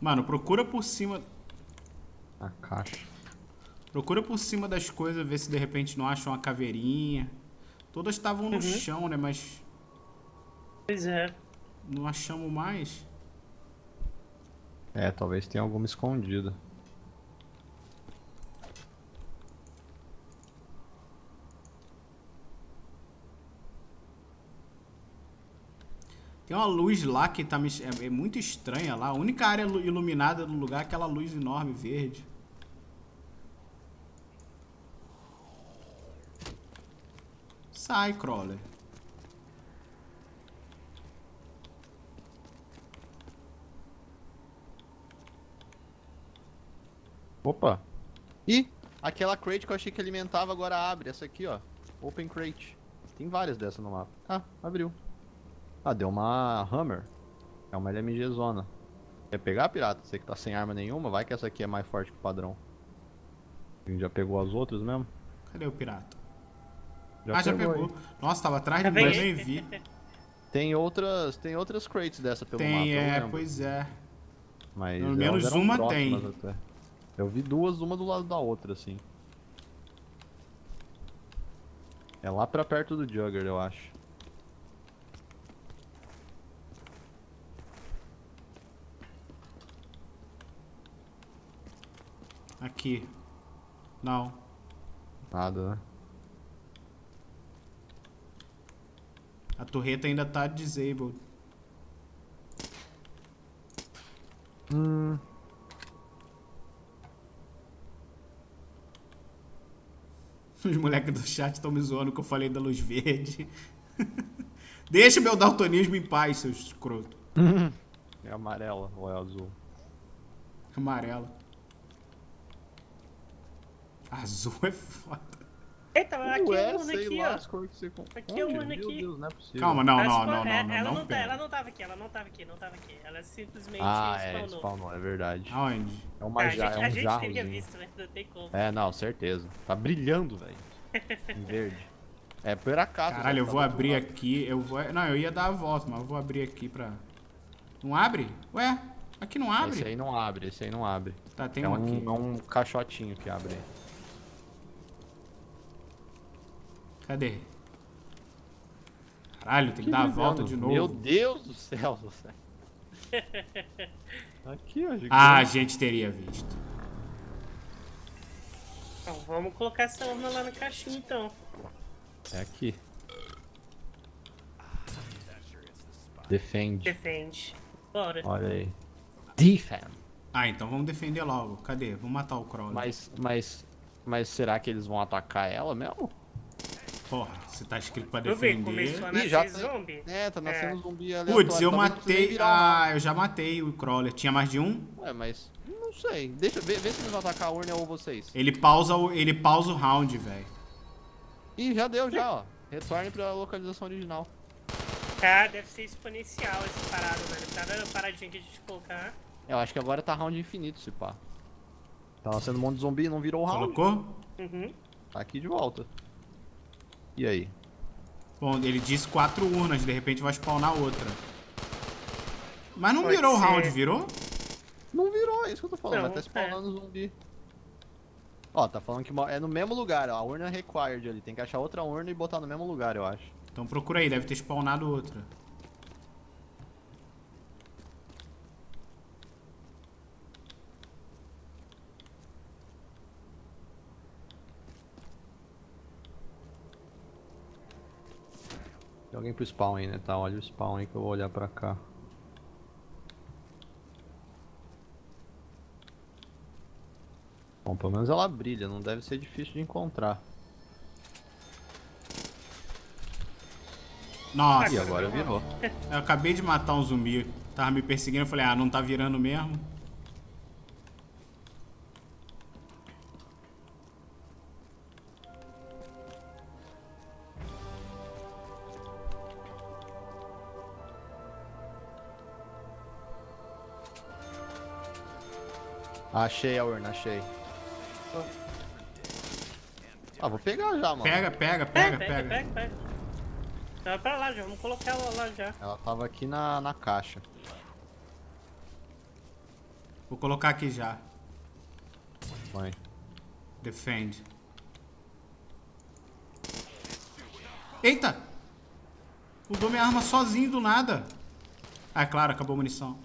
Mano, procura por cima. A caixa. Procura por cima das coisas, ver se de repente não acha uma caveirinha. Todas estavam no Uhum. chão, né? Mas Pois é. não achamos mais. É, talvez tenha alguma escondida. Tem uma luz lá que tá me... é, é muito estranha lá. A única área lu- iluminada do lugar é aquela luz enorme verde. Sai, Crawler. Opa! Ih! Aquela crate que eu achei que alimentava agora abre. Essa aqui, ó. Open crate. Tem várias dessas no mapa. Ah, abriu. Ah, deu uma Hammer. É uma LMG zona. Quer pegar, pirata? Você que tá sem arma nenhuma, vai que essa aqui é mais forte que o padrão. A gente já pegou as outras mesmo? Cadê o pirata? ah, já aí. pegou. Nossa, tava atrás de mim, eu nem vi. Tem outras, tem outras crates dessa pelo mapa, Tem, é, pois é. Mas Pelo menos uma tem. até. Eu vi duas, uma do lado da outra, assim. É lá pra perto do Jugger, eu acho. Aqui. Não. Nada, né? A torreta ainda tá disabled. Hum. Os moleques do chat estão me zoando que eu falei da luz verde. Deixa meu daltonismo em paz, seu escroto. É amarela ou é azul? Amarela. Azul é foda. Eita, aqui Ué, é uma sei aqui, lá ó. Aqui é uma Meu aqui. Deus, não é possível. Calma, não, não, não, não, é- não, ela não não, tá, ela não tava aqui, ela não tava aqui, não tava aqui. Ela simplesmente Ah, é, spawnou. spawnou, é verdade. Aonde? É uma Ah, a ja gente, é a um gente jarrozinho. teria visto, né? Não tem como. É, não, certeza. Tá brilhando, velho. em verde. É por acaso. Caralho, eu tá vou abrir lado. aqui. Eu vou. Não, eu ia dar a volta, mas eu vou abrir aqui pra. Não abre? Ué, aqui não abre? Esse aí não abre, esse aí não abre. Tá, tem é um um, aqui. é um caixotinho que abre. aí. Cadê? Caralho, tem que dar a volta de novo. Meu Deus do céu, você. Aqui, ó. Ah, a gente teria visto. Então, vamos colocar essa urna lá na caixinha, então. É aqui. Defende. Defende. Bora. Olha aí. Defend. Ah, então vamos defender logo. Cadê? Vamos matar o Crawler. Mas, mas, mas será que eles vão atacar ela mesmo? Porra, se tá escrito pra Eu defender. começou a Ih, nascer já tá- zombie. É, tá nascendo É. zumbi aleatório. Putz, eu Talvez precise nem matei. uma- Ah, eu já matei o Crawler. Tinha mais de um? Ué, mas. Não sei. Deixa, vê se eles vão atacar a urna ou vocês. Ele pausa o, ele pausa o round, velho. Ih, já deu, já, ó. Retorne pra localização original. Cara, deve ser exponencial esse parado, velho. Cada paradinha que a gente colocar. Eu acho que agora tá round infinito, se pá. Tá nascendo um monte de zumbi e não virou round. Colocou? Uhum. Tá aqui de volta. E aí? Bom, ele disse quatro urnas, de repente vai spawnar outra. Mas não Pode virou o round, virou? Não virou, é isso que eu tô falando. Não, vai tá spawnando zumbi. Ó, tá falando que é no mesmo lugar, ó. A urna é required ali. Tem que achar outra urna e botar no mesmo lugar, eu acho. Então procura aí, deve ter spawnado outra. Tem alguém pro spawn aí, né? Tá, olha o spawn aí que eu vou olhar pra cá. Bom, pelo menos ela brilha, não deve ser difícil de encontrar. Nossa, E agora virou. eu acabei de matar um zumbi. Tava me perseguindo, eu falei, ah, não tá virando mesmo. Achei a urna, achei. Ah, vou pegar já, mano. Pega, pega, pega, pega, pega. pega, pega. Tá pra lá já, vamos colocar ela lá já. Ela tava aqui na, na caixa. Vou colocar aqui já. Vai. Defend. Eita! Mudou minha arma sozinho do nada. Ah, é claro, acabou a munição.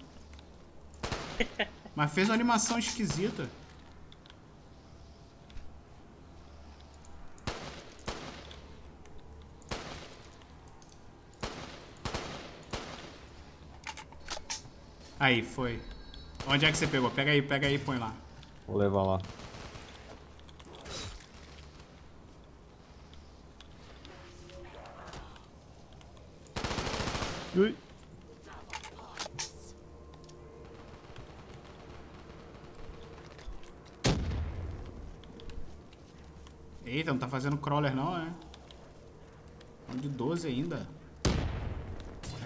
Mas fez uma animação esquisita. Aí, foi. Onde é que você pegou? Pega aí, pega aí e põe lá. Vou levar lá. Ui. Eita, não tá fazendo crawler não, é? Um de 12 ainda.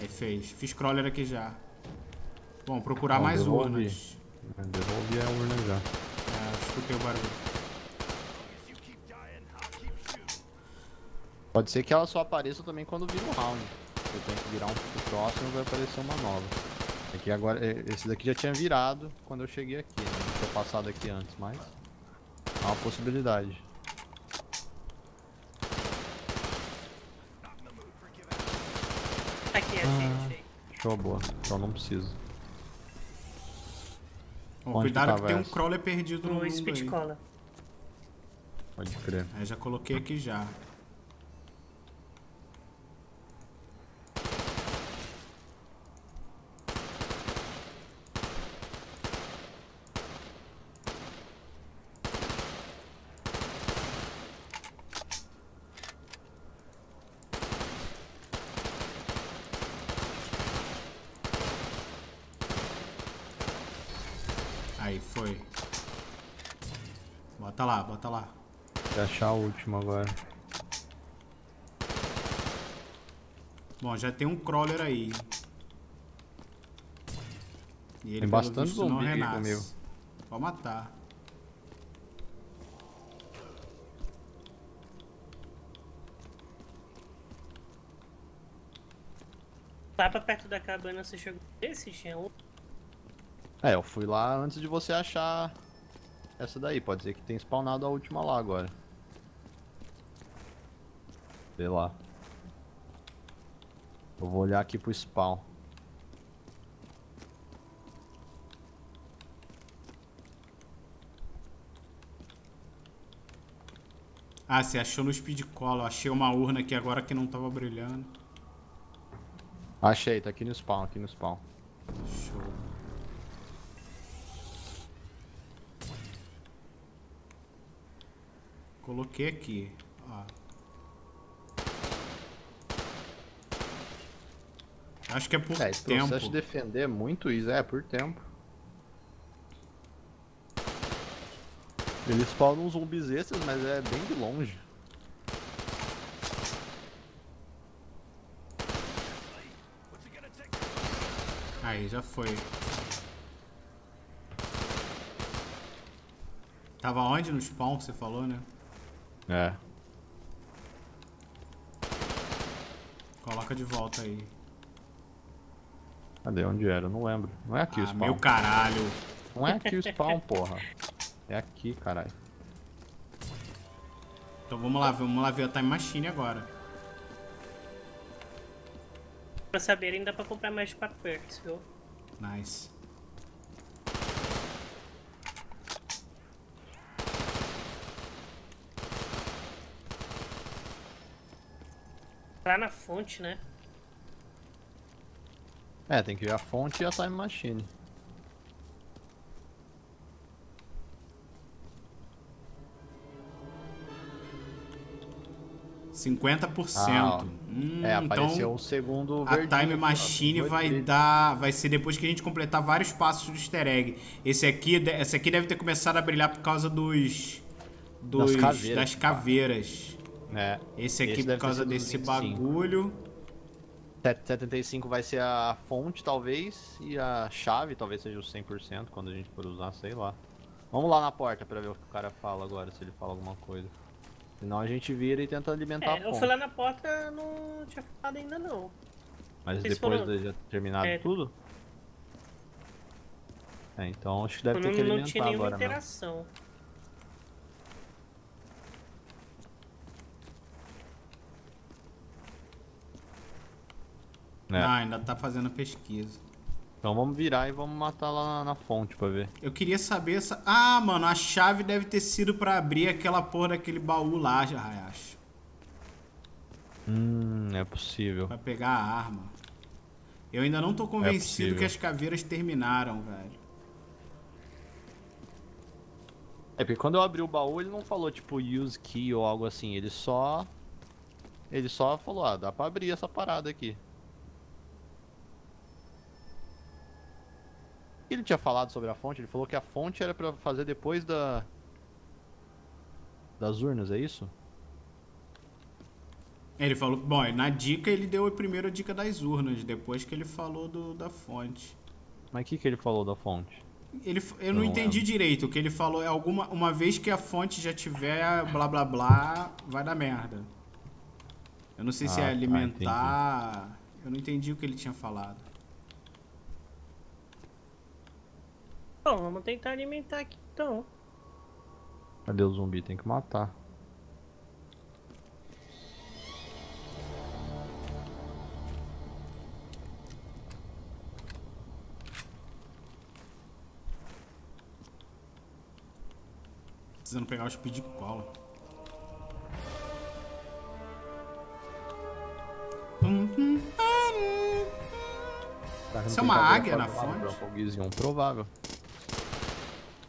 Aí fez. Fiz crawler aqui já. Bom, procurar Não, mais devolvi. urnas. Devolvi a urna já. É, escutei o barulho. Pode ser que ela só apareça também quando vira um round. Eu tenho que virar um pro próximo vai aparecer uma nova. Aqui agora, eh, esse daqui já tinha virado quando eu cheguei aqui, né? Não tinha passado aqui antes, mas há uma possibilidade. Aqui, achei, achei. Show, boa. Então não preciso. Onde cuidado que que tem um crawler perdido no No Speed aí. Cola. Pode crer. Aí já coloquei aqui já. Aí, foi. Bota lá, bota lá. Vou achar o último agora. Bom, já tem um crawler aí. E ele, Tem bastante zumbi aqui comigo. Pode matar. Lá pra perto da cabana você chegou esse? Tinha um. É, eu fui lá antes de você achar essa daí. Pode ser que tenha spawnado a última lá agora. Sei lá. Eu vou olhar aqui pro spawn. Ah, você achou no speed cola. Eu achei uma urna aqui agora que não tava brilhando. Achei, tá aqui no spawn, aqui no spawn. Show. Coloquei aqui. Ó. Acho que é por É, esse tempo. processo de defender é muito isso, é, por tempo. Eles spawnam uns zumbis extras, mas é bem de longe. Aí, já foi. Tava onde? No spawn que você falou, né? É. Coloca de volta aí. Cadê? Onde era? Eu não lembro. Não é aqui o Ah, spawn. meu caralho. Não é aqui o spawn, porra. É aqui, caralho. Então vamos lá, vamos lá ver a Time Machine agora. Pra saberem, dá pra comprar mais de 4 perks, viu? Nice. Lá na fonte, né? É, tem que ver a fonte e a time machine. Cinquenta por Ah, cento. Hum, é, apareceu então o segundo a verdinho Time aqui, ó, Machine vai dar... Vai ser depois que a gente completar vários passos do easter egg. Esse aqui, esse aqui deve ter começado a brilhar por causa dos... dos Das caveiras. das caveiras. É. Esse aqui Esse por causa desse 25. bagulho. Set- 75 vai ser a fonte, talvez, e a chave talvez seja o 100% quando a gente for usar, sei lá. Vamos lá na porta pra ver o que o cara fala agora, se ele fala alguma coisa. Senão a gente vira e tenta alimentar a É, eu fonte. fui lá na porta, não tinha falado ainda não. Mas depois foram- de já ter terminado É. tudo? É, então acho que deve ter não, que não alimentar tinha nenhuma agora mesmo. É. Ah, ainda tá fazendo pesquisa. Então vamos virar e vamos matar lá na, na fonte pra ver. Eu queria saber essa. Ah, mano, a chave deve ter sido pra abrir aquela porra daquele baú lá, já acho. Hum, é possível. Pra pegar a arma. Eu ainda não tô convencido possível. que as caveiras terminaram, velho. É porque quando eu abri o baú ele não falou tipo use key ou algo assim, ele só. Ele só falou, ah, dá pra abrir essa parada aqui. O que ele tinha falado sobre a fonte? Ele falou que a fonte era pra fazer depois da. Das urnas, é isso? Ele falou. Bom, na dica ele deu primeiro a dica das urnas, depois que ele falou do, da fonte. Mas o que, que ele falou da fonte? Ele, eu não Não entendi lembro. direito. O que ele falou é alguma. Uma vez que a fonte já tiver blá blá blá, vai dar merda. Eu não sei se Ah, é tá, alimentar. eu não entendi o que ele tinha falado. Bom, vamos tentar alimentar aqui então. Cadê o zumbi? Tem que matar. Precisando pegar o speed cola. Que Isso é uma águia na no fonte? Um Provável.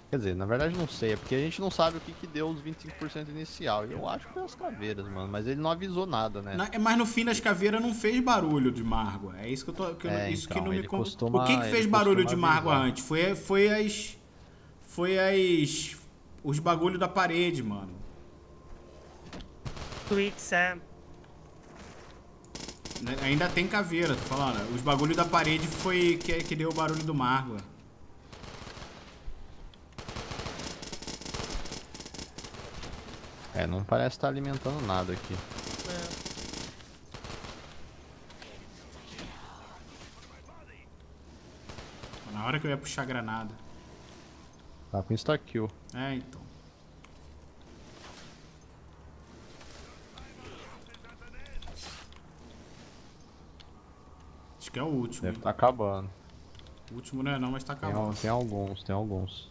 Quer dizer, na verdade não sei, é porque a gente não sabe o que que deu os 25% inicial. Eu acho que foi as caveiras, mano, mas ele não avisou nada, né? Na- Mas no fim das caveiras não fez barulho de Margua. É isso que eu tô. Que eu- É, isso que então, não me costuma- O que, que fez barulho de avisar. antes? Foi, foi as. Foi as. Os bagulho da parede, mano. Tweets, é. Né, Ainda tem caveira, tô falando. Os bagulho da parede foi que, que deu o barulho do Margua. É, não parece estar alimentando nada aqui. é. Na hora que eu ia puxar a granada. Tá com insta-kill. É, então. Acho que é o último. Deve estar acabando. O último não é não, mas tá Tem, acabando. al- tem alguns, tem alguns.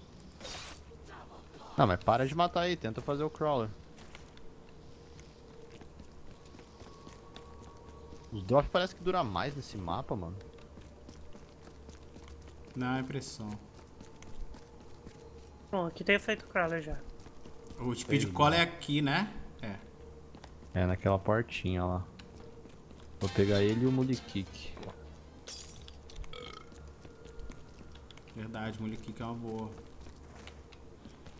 Não, mas para de matar aí, tenta fazer o crawler. Os drops parece que dura mais nesse mapa, mano. Não, é impressão. Bom, aqui tem feito crawler já. O speed Sei cola é aqui, né? É. É, naquela portinha lá. Vou pegar ele e o Mulikik. Verdade, Moleque é uma boa.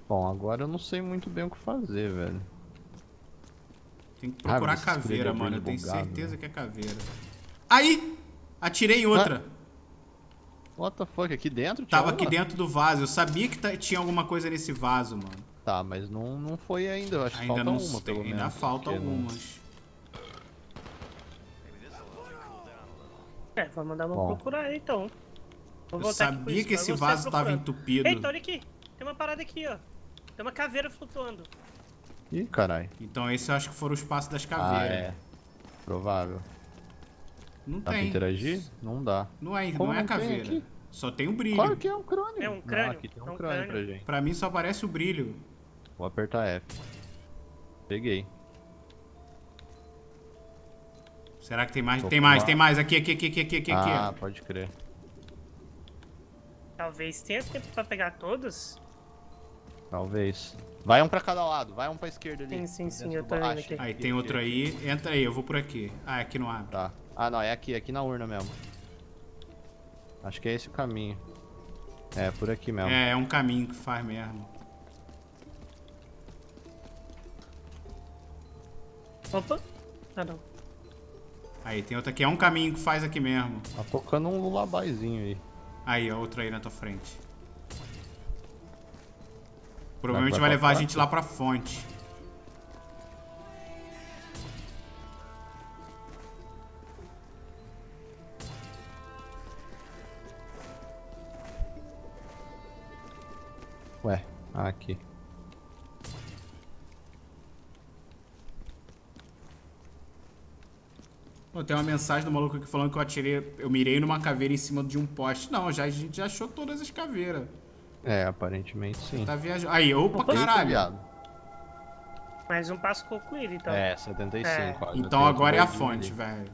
Bom, agora eu não sei muito bem o que fazer, velho. Tem que Ah, procurar esse caveira, escrever mano. Eu tenho bugado, certeza né? que é caveira. Aí! Atirei em outra. What the fuck? Aqui dentro? tinha Tava aqui dentro do vaso. Eu sabia que ta- tinha alguma coisa nesse vaso, mano. Tá, mas não, não foi ainda. Eu acho que Ainda falta não uma, sei, pelo ainda menos. falta porque não- algumas. É, vamos mandar uma Bom. procurar aí então. Vou Eu voltar aqui com sabia isso, que esse vaso tava entupido. Eita, olha aqui. Tem uma parada aqui, ó. Tem uma caveira flutuando. Ih, caralho. Então esse eu acho que foram os passos das Ah, caveiras. é. Provável. Não Dá pra tem. interagir? Não dá. Não é, Como não é não tem caveira. Só tem o brilho. Claro que é um crânio. É um Não, crânio, aqui tem um, é um crânio, crânio. pra gente. Pra mim só aparece o brilho. Vou apertar F. Peguei. Será que tem mais? Vou tem mais, tem mais. Aqui, aqui, aqui, aqui, aqui, aqui. ah, pode crer. Talvez tenha tempo pra pegar todos. Talvez. Vai um pra cada lado, vai um pra esquerda ali. Sim, sim, sim, eu tô borracha. aqui. Aí tem outro aí. Entra aí, eu vou por aqui. Ah, aqui não abre. Tá. Ah, não, é aqui, aqui na urna mesmo. Acho que é esse o caminho. É, por aqui mesmo. É, é um caminho que faz mesmo. Opa. Ah, não. Aí, tem outro aqui. É um caminho que faz aqui mesmo. Tá tocando um lullabyzinho aí. Aí, ó, outro aí na tua frente. Provavelmente vai vai levar a gente lá pra fonte. Ué, ah, aqui. Pô, tem uma mensagem do maluco aqui falando que eu atirei. Eu mirei numa caveira em cima de um poste. Não, já, a gente já achou todas as caveiras. É, aparentemente sim. Tá viajando. Aí, opa, Eita, caralho. viado. Mais um passo concluído, então. É, 75. É. ó, Então agora é a fonte, velho.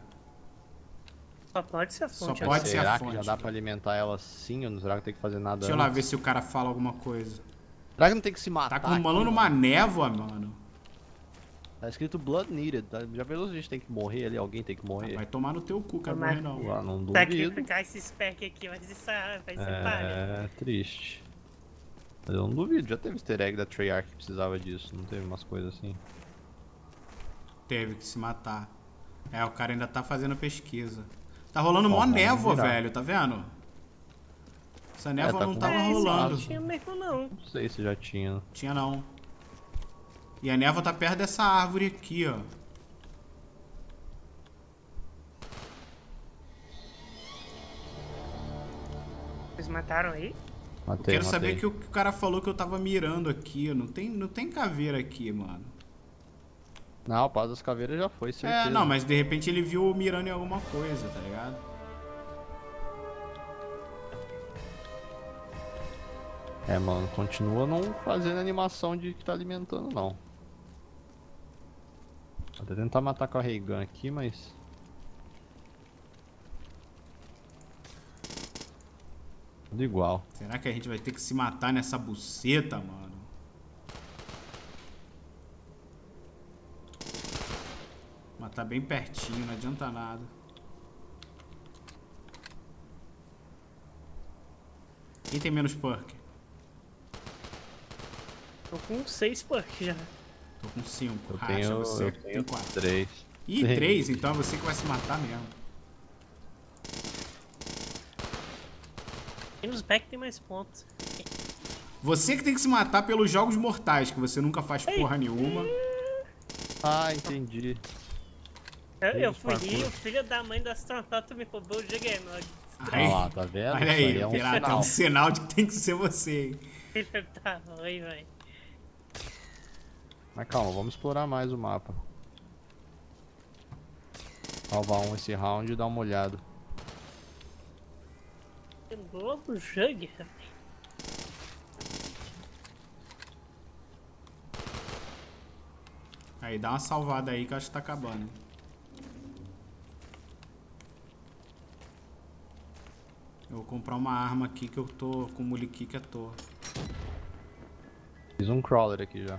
Só pode ser a Só fonte. pode ser a Será que fonte, já dá pra alimentar ela assim? Ou não será que tem que fazer nada Deixa eu lá antes? ver se o cara fala alguma coisa. Será que não tem que se matar? Tá acumulando aqui, uma mano? névoa, mano. Tá escrito blood needed. Tá? Já a gente tem que morrer ali? Alguém tem que morrer? Vai tomar no teu cu, Mas- morrer não. Ah, não duvido. Sacrificar esses pack aqui, mas isso vai ser palha. É triste. Mas eu não duvido, já teve easter egg da Treyarch que precisava disso, não teve umas coisas assim. Teve que se matar. É, o cara ainda tá fazendo pesquisa. Tá rolando mó névoa, virar. velho, tá vendo? Essa névoa tá não com- tava É, rolando. Não tinha mesmo não. Não sei se já tinha. Tinha não. E a névoa tá perto dessa árvore aqui, ó. Vocês mataram aí? Matei, Quero matei. saber que o que o cara falou que eu tava mirando aqui. Não tem, não tem caveira aqui, mano. Não, o das caveiras já foi, certeza. É, não, mas de repente ele viu eu mirando em alguma coisa, tá ligado? É, mano, continua não fazendo animação de que tá alimentando, não. Vou até tentar matar com a Ray Gun aqui, mas... Tudo igual. Será que a gente vai ter que se matar nessa buceta, mano? Matar bem pertinho, não adianta nada. Quem tem menos perk? Tô com 6 perks já. Tô com 5. Eu Ah, tenho, você eu tenho 4. três. Ih, 3? Então é você que vai se matar mesmo. E nos back tem mais pontos. Você que tem que se matar pelos jogos mortais, que você nunca faz porra nenhuma. Ah, entendi. Eu, eu fui o filho da mãe do astronauta me roubou o Juggernaut. Aí, Olha lá, tá vendo? olha Isso aí, é um pirata, é sinal. um sinal de que tem que ser você, hein? Filho da mãe, velho. Mas calma, vamos explorar mais o mapa. Salvar um esse round e dar uma olhada. Logo Jugger, velho. Aí, dá uma salvada aí que eu acho que tá acabando. Eu vou comprar uma arma aqui que eu tô com o muliquique à toa. Fiz um crawler aqui já.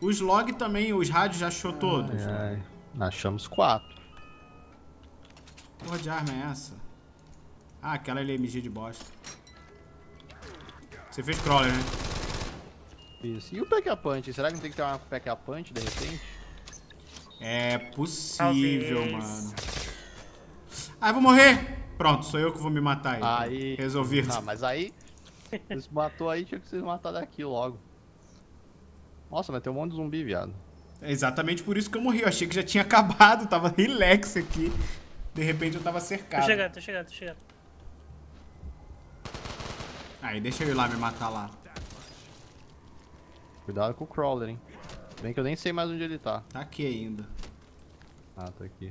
Os log também, os rádios já achou todos? Ai, achamos quatro. Porra de arma é essa? Ah, aquela LMG de bosta. Você fez crawler, né? Isso. E o pack a punch? Será que não tem que ter uma pack a punch de repente? É possível, Talvez. mano. Ah, eu vou morrer! Pronto, sou eu que vou me matar aí. Aí. Resolvido. Ah, mas aí. Você matou aí, tinha que ser matar daqui logo. Nossa, mas tem um monte de zumbi, viado. É exatamente por isso que eu morri. Eu achei que já tinha acabado, tava relax aqui. De repente eu tava Tô cercado. chegando, tô chegando, tô chegando. Aí, deixa eu ir lá me matar lá. Cuidado com o crawler, hein. Bem que eu nem sei mais onde ele tá. Tá aqui ainda. Ah, tá aqui.